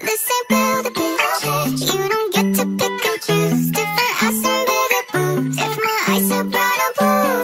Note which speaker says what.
Speaker 1: This ain't build a bridge. You don't get to pick and choose. Different eyes and bigger boobs. If my eyes are brown, blue.